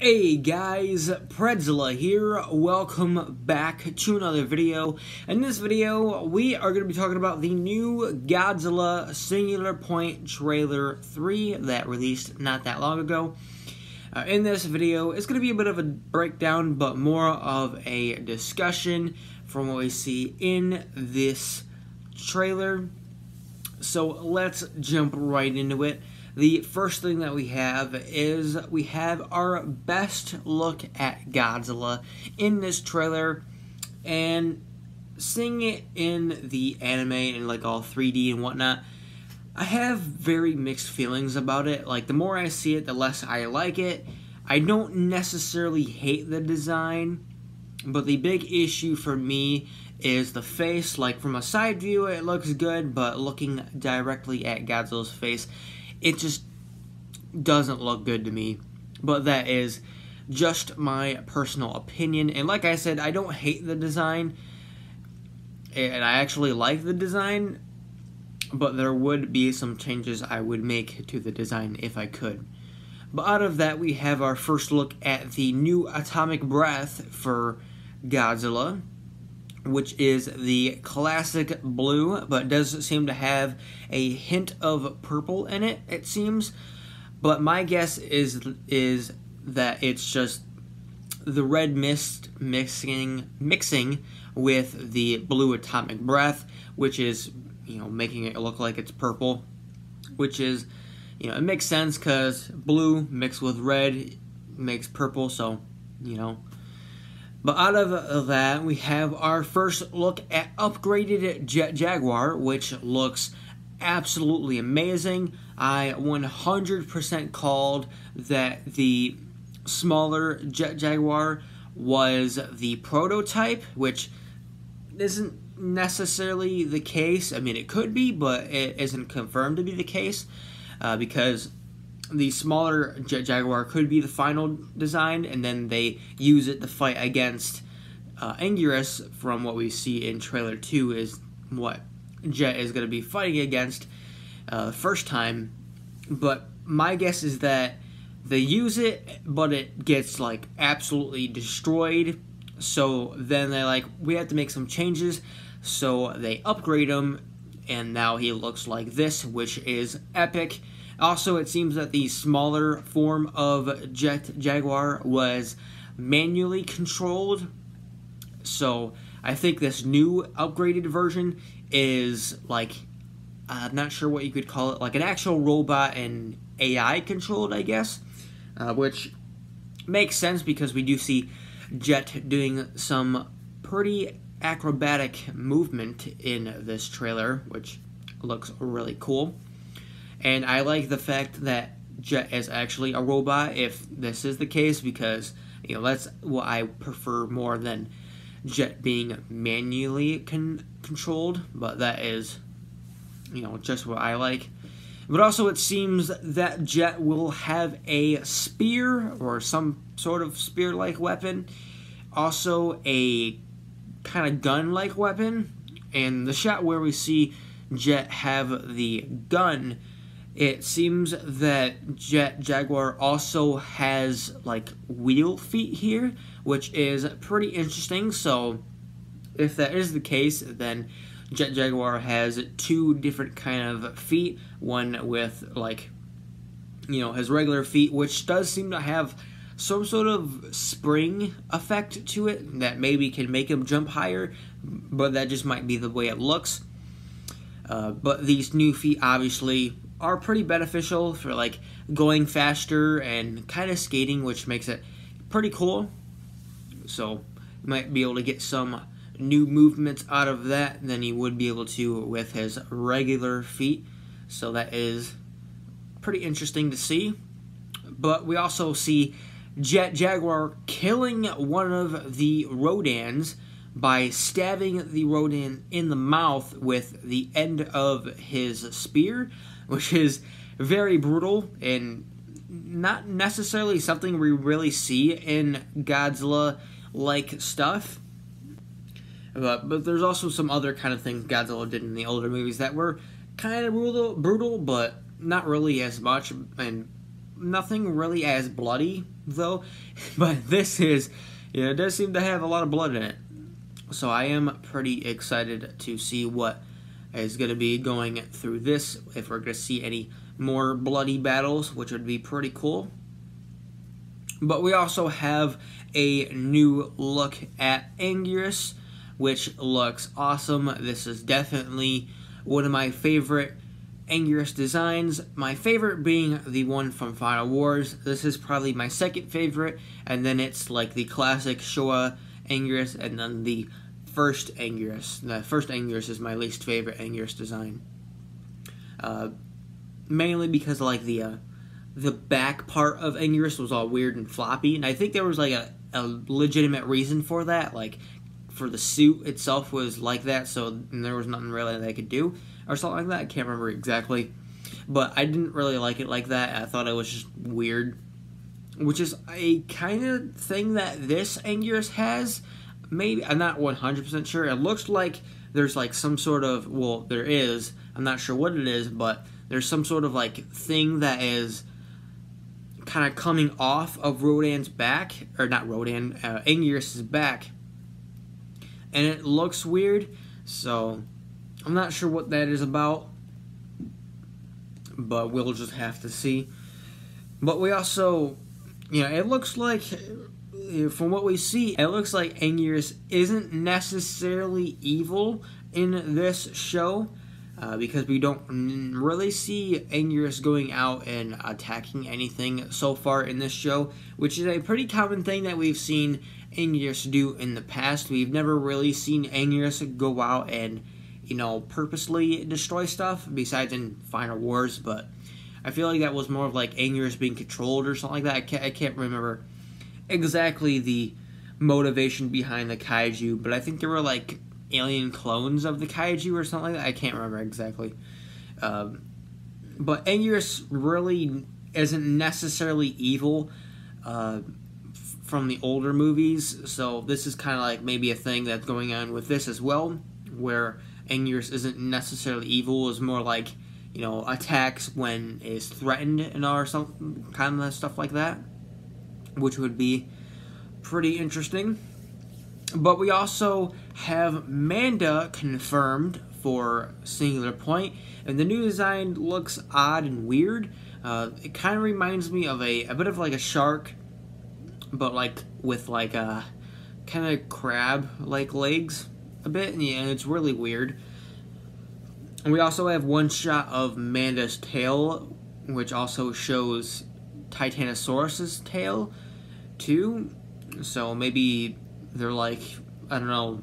Hey guys, Predzilla here. Welcome back to another video. In this video, we are going to be talking about the new Godzilla Singular Point Trailer 3 that released not that long ago. Uh, in this video, it's going to be a bit of a breakdown, but more of a discussion from what we see in this trailer. So let's jump right into it. The first thing that we have is we have our best look at Godzilla in this trailer and seeing it in the anime and like all 3D and whatnot. I have very mixed feelings about it. Like the more I see it, the less I like it. I don't necessarily hate the design, but the big issue for me is the face. Like from a side view, it looks good, but looking directly at Godzilla's face, it just doesn't look good to me. But that is just my personal opinion. And like I said, I don't hate the design. And I actually like the design. But there would be some changes I would make to the design if I could. But out of that, we have our first look at the new atomic breath for Godzilla which is the classic blue, but does seem to have a hint of purple in it, it seems. But my guess is is that it's just the red mist mixing mixing with the blue atomic breath, which is you know making it look like it's purple, which is you know it makes sense because blue mixed with red makes purple, so you know but out of that, we have our first look at upgraded Jet Jaguar, which looks absolutely amazing. I 100% called that the smaller Jet Jaguar was the prototype, which isn't necessarily the case. I mean, it could be, but it isn't confirmed to be the case uh, because the smaller Jaguar could be the final design, and then they use it to fight against uh, Anguirus. From what we see in trailer two, is what Jet is going to be fighting against uh, the first time. But my guess is that they use it, but it gets like absolutely destroyed. So then they're like, we have to make some changes. So they upgrade him, and now he looks like this, which is epic. Also, it seems that the smaller form of Jet Jaguar was manually controlled. So, I think this new upgraded version is like, I'm not sure what you could call it, like an actual robot and AI controlled, I guess. Uh, which makes sense because we do see Jet doing some pretty acrobatic movement in this trailer, which looks really cool. And I like the fact that Jet is actually a robot if this is the case because you know that's what I prefer more than Jet being manually con- controlled, but that is you know just what I like. But also it seems that Jet will have a spear or some sort of spear-like weapon, also a kind of gun-like weapon, and the shot where we see Jet have the gun it seems that Jet Jaguar also has like wheel feet here, which is pretty interesting. So, if that is the case, then Jet Jaguar has two different kind of feet. One with like, you know, his regular feet, which does seem to have some sort of spring effect to it that maybe can make him jump higher, but that just might be the way it looks. Uh, but these new feet obviously are pretty beneficial for like going faster and kind of skating, which makes it pretty cool. So you might be able to get some new movements out of that than he would be able to with his regular feet. So that is pretty interesting to see. But we also see Jet Jaguar killing one of the Rodans by stabbing the Rodan in the mouth with the end of his spear which is very brutal and not necessarily something we really see in Godzilla like stuff. But, but there's also some other kind of things Godzilla did in the older movies that were kind of brutal, brutal, but not really as much. And nothing really as bloody though, but this is, yeah, it does seem to have a lot of blood in it. So I am pretty excited to see what is going to be going through this. If we're going to see any more bloody battles, which would be pretty cool. But we also have a new look at Anguirus, which looks awesome. This is definitely one of my favorite Anguirus designs. My favorite being the one from Final Wars. This is probably my second favorite, and then it's like the classic Showa Anguirus, and then the first Anguirus. The first Anguirus is my least favorite Anguirus design. Uh, mainly because like the uh, the back part of Anguirus was all weird and floppy, and I think there was like a, a legitimate reason for that. Like for the suit itself was like that, so there was nothing really that they could do or something like that. I can't remember exactly, but I didn't really like it like that. I thought it was just weird, which is a kind of thing that this Anguirus has. Maybe I'm not 100% sure. It looks like there's like some sort of well, there is. I'm not sure what it is, but there's some sort of like thing that is kind of coming off of Rodan's back, or not Rodan, uh, Anguirus's back, and it looks weird. So I'm not sure what that is about, but we'll just have to see. But we also, you know, it looks like, from what we see, it looks like Anguirus isn't necessarily evil in this show. Uh, because we don't really see Anguirus going out and attacking anything so far in this show, which is a pretty common thing that we've seen Anguirus do in the past. We've never really seen Anguirus go out and, you know, purposely destroy stuff, besides in Final Wars, but I feel like that was more of like Anguirus being controlled or something like that. I I can't remember exactly the motivation behind the kaiju, but I think there were like alien clones of the kaiju or something like that. I can't remember exactly. Um, but Anguirus really isn't necessarily evil uh, from the older movies, so this is kind of like maybe a thing that's going on with this as well, where Anguirus isn't necessarily evil, is more like you know attacks when is threatened and all or some kind of stuff like that, which would be pretty interesting. But we also have Manda confirmed for Singular Point, and the new design looks odd and weird. Uh, it kind of reminds me of a, a bit of like a shark, but like with like a kind of crab like legs a bit, and yeah, it's really weird. And we also have one shot of Manda's tail, which also shows Titanosaurus's tail too. So maybe they're like I don't know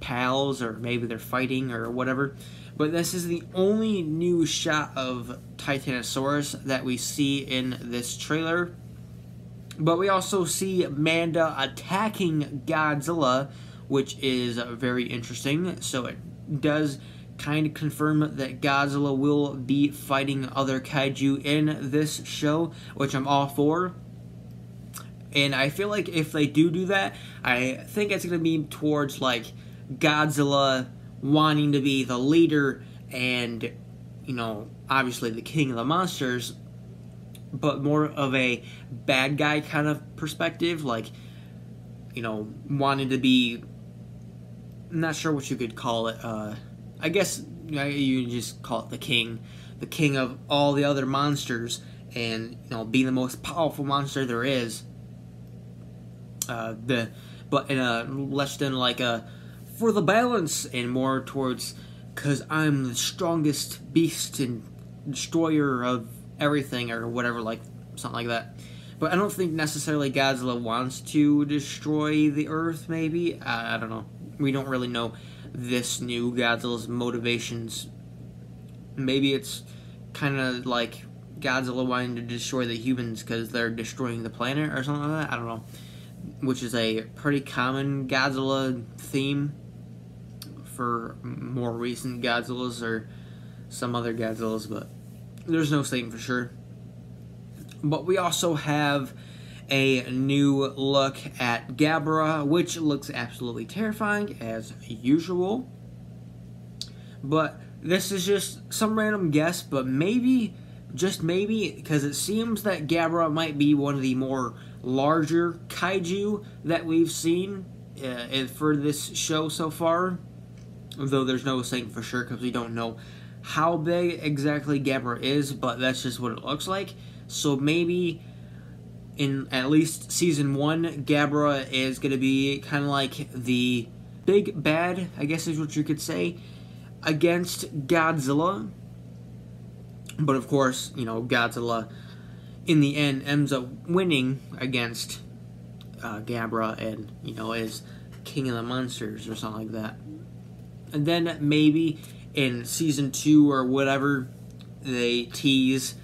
pals or maybe they're fighting or whatever. But this is the only new shot of Titanosaurus that we see in this trailer. But we also see Manda attacking Godzilla, which is very interesting. So it does kind of confirm that Godzilla will be fighting other kaiju in this show, which I'm all for. And I feel like if they do do that, I think it's going to be towards like Godzilla wanting to be the leader and, you know, obviously the king of the monsters, but more of a bad guy kind of perspective, like, you know, wanting to be, I'm not sure what you could call it, uh, I guess you just call it the king, the king of all the other monsters, and, you know, be the most powerful monster there is uh, the but in a less than like a for the balance and more towards because I'm the strongest beast and destroyer of everything or whatever like something like that. But I don't think necessarily Godzilla wants to destroy the Earth. Maybe I, I don't know. We don't really know this new Godzilla's motivations. Maybe it's kind of like Godzilla wanting to destroy the humans because they're destroying the planet or something like that. I don't know which is a pretty common Godzilla theme for more recent Godzillas or some other Godzillas, but there's no saying for sure. But we also have a new look at Gabra, which looks absolutely terrifying as usual. But this is just some random guess, but maybe just maybe because it seems that Gabra might be one of the more larger kaiju that we've seen uh, for this show so far. Though there's no saying for sure because we don't know how big exactly Gabra is, but that's just what it looks like. So maybe in at least season one, Gabra is going to be kind of like the big bad, I guess is what you could say, against Godzilla. But of course, you know, Godzilla in the end ends up winning against uh, Gabra and, you know, is king of the monsters or something like that. And then maybe in season two or whatever, they tease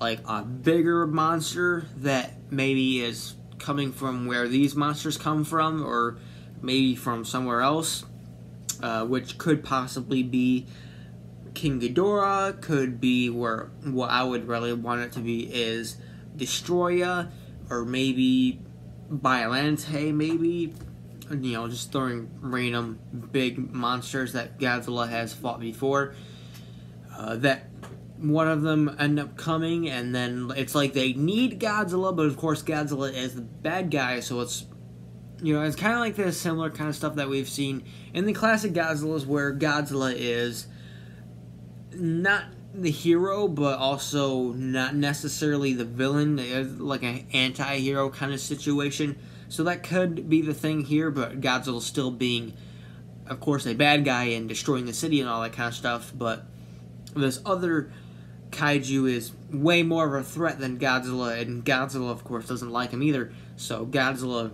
like a bigger monster that maybe is coming from where these monsters come from or maybe from somewhere else, uh, which could possibly be King Ghidorah, could be where what I would really want it to be is Destoroyah, or maybe Biollante, maybe. You know, just throwing random big monsters that Godzilla has fought before. Uh, that one of them end up coming, and then it's like they need Godzilla, but of course Godzilla is the bad guy, so it's you know it's kind of like the similar kind of stuff that we've seen in the classic Godzillas, where Godzilla is not the hero, but also not necessarily the villain, uh, like an anti-hero kind of situation. So that could be the thing here, but Godzilla still being, of course, a bad guy and destroying the city and all that kind of stuff. But this other kaiju is way more of a threat than Godzilla, and Godzilla, of course, doesn't like him either. So Godzilla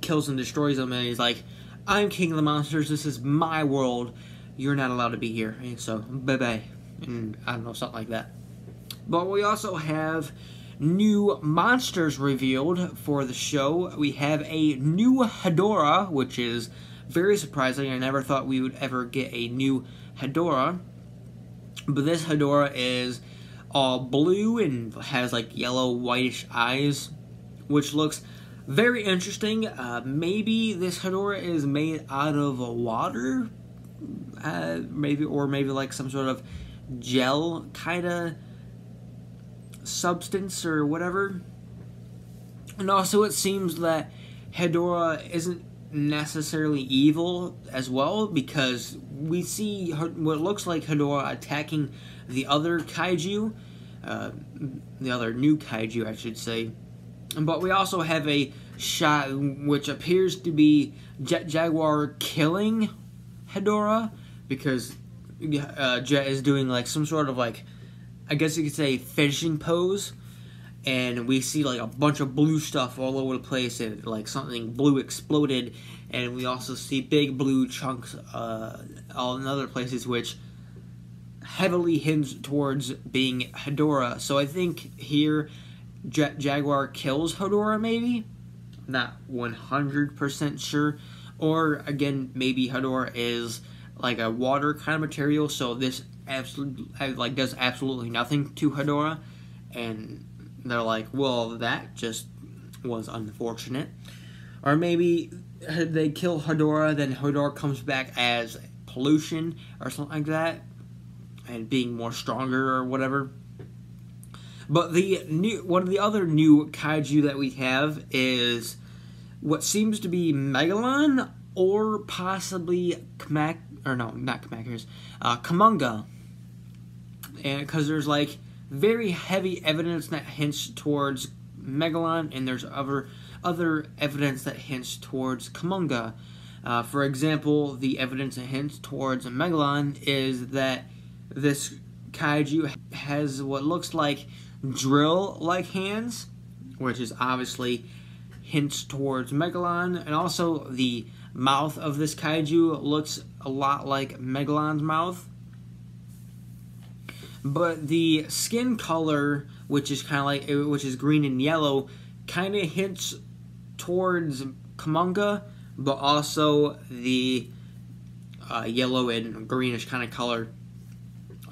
kills and destroys him, and he's like, I'm king of the monsters, this is my world, you're not allowed to be here. And so, bye-bye and I don't know, something like that. But we also have new monsters revealed for the show. We have a new Hedorah, which is very surprising. I never thought we would ever get a new Hedorah. But this Hedorah is all blue and has like yellow whitish eyes, which looks very interesting. Uh, maybe this Hedorah is made out of water, uh, maybe, or maybe like some sort of gel kind of substance or whatever. And also, it seems that Hedorah isn't necessarily evil as well because we see what looks like Hedorah attacking the other kaiju, uh, the other new kaiju, I should say. But we also have a shot which appears to be Jet Jaguar killing Hedorah because uh, Jet is doing like some sort of like, I guess you could say finishing pose, and we see like a bunch of blue stuff all over the place, and like something blue exploded, and we also see big blue chunks uh, all in other places, which heavily hinge towards being Hedorah. So I think here, Jet Jaguar kills Hedorah maybe. Not 100% sure. Or again, maybe Hedorah is like a water kind of material, so this absolutely like does absolutely nothing to Hedorah, and they're like, well, that just was unfortunate, or maybe they kill Hedorah, then Hedorah comes back as pollution or something like that, and being more stronger or whatever. But the new one of the other new kaiju that we have is what seems to be Megalon or possibly Kamak or no, not Kamacuras, uh, Kumonga. And because there's like very heavy evidence that hints towards Megalon, and there's other other evidence that hints towards Kumonga. Uh, for example, the evidence that hints towards Megalon is that this kaiju has what looks like drill-like hands, which is obviously hints towards Megalon, and also the mouth of this kaiju looks a lot like Megalon's mouth. But the skin color, which is kind of like, which is green and yellow, kind of hints towards Kumonga, but also the uh, yellow and greenish kind of color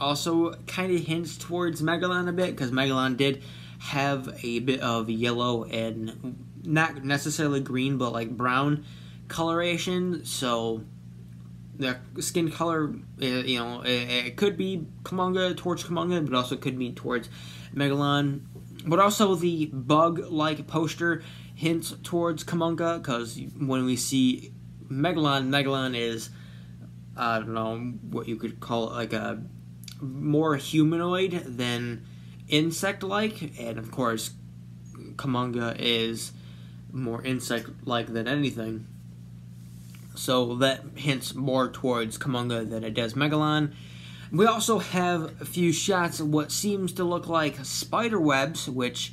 also kind of hints towards Megalon a bit, because Megalon did have a bit of yellow and not necessarily green, but like brown coloration, so the skin color, uh, you know, it, it, could be Kumonga towards Kumonga, but also could be towards Megalon. But also the bug-like poster hints towards Kumonga, because when we see Megalon, Megalon is, I don't know, what you could call it, like a more humanoid than insect-like, and of course, Kumonga is more insect-like than anything. So that hints more towards Kumonga than it does Megalon. We also have a few shots of what seems to look like spider webs, which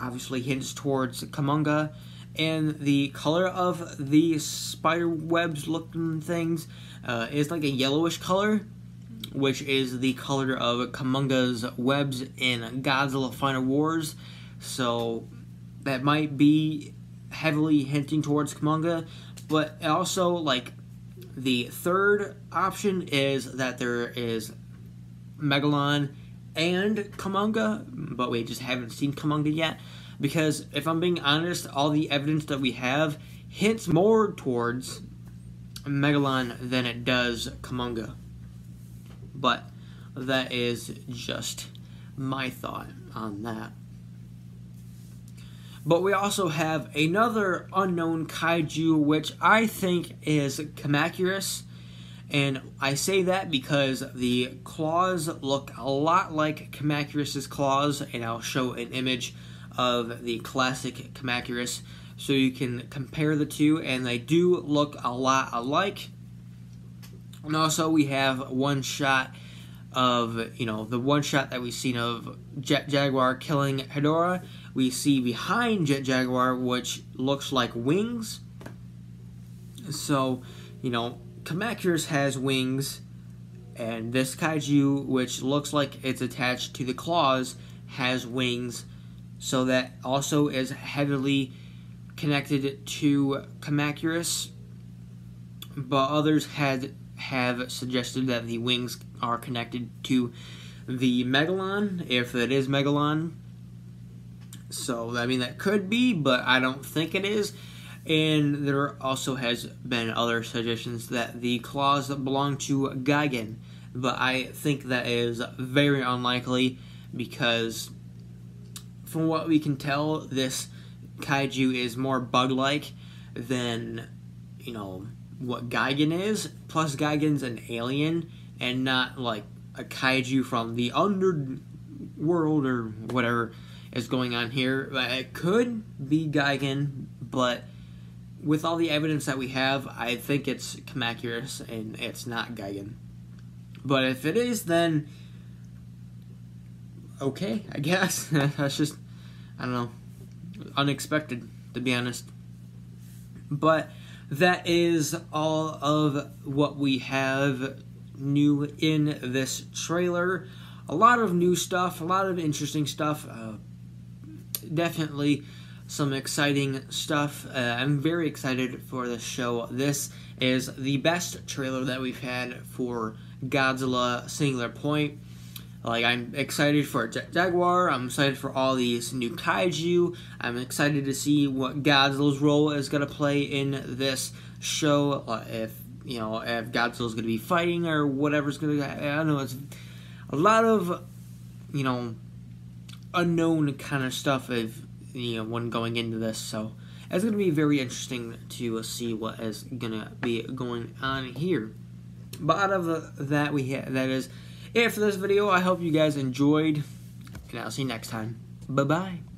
obviously hints towards Kumonga. And the color of the spider webs looking things uh, is like a yellowish color, which is the color of Kumonga's webs in Godzilla Final Wars. So that might be heavily hinting towards Kumonga, but also like the third option is that there is Megalon and Kumonga, but we just haven't seen Kumonga yet. Because if I'm being honest, all the evidence that we have hints more towards Megalon than it does Kumonga. But that is just my thought on that. But we also have another unknown kaiju, which I think is Kamacuras. And I say that because the claws look a lot like Kamacuras' claws, and I'll show an image of the classic Kamacuras so you can compare the two, and they do look a lot alike. And also, we have one shot of, you know, the one shot that we've seen of Jet Jaguar killing Hedorah we see behind Jet Jaguar, which looks like wings. So, you know, Kamacuras has wings, and this kaiju, which looks like it's attached to the claws, has wings. So that also is heavily connected to Kamacuras. But others had have suggested that the wings are connected to the Megalon, if it is Megalon. So, I mean, that could be, but I don't think it is. And there also has been other suggestions that the claws belong to Gigan, but I think that is very unlikely because, from what we can tell, this kaiju is more bug-like than, you know, what Gigan is. Plus, Gigan's an alien and not like a kaiju from the underworld or whatever is going on here. It could be Gigan, but with all the evidence that we have, I think it's Kamacuras and it's not Gigan. But if it is, then okay, I guess. That's just, I don't know, unexpected, to be honest. But that is all of what we have new in this trailer. A lot of new stuff, a lot of interesting stuff. Uh, definitely some exciting stuff. Uh, I'm very excited for this show. This is the best trailer that we've had for Godzilla Singular Point. Like, I'm excited for Jaguar. I'm excited for all these new kaiju. I'm excited to see what Godzilla's role is going to play in this show. Uh, if, you know, if Godzilla's going to be fighting or whatever's going to... I don't know. It's a lot of, you know, unknown kind of stuff of you know when going into this. So it's going to be very interesting to uh, see what is going to be going on here. But out of uh, that, we ha- that is it for this video. I hope you guys enjoyed, and I'll see you next time. Bye bye.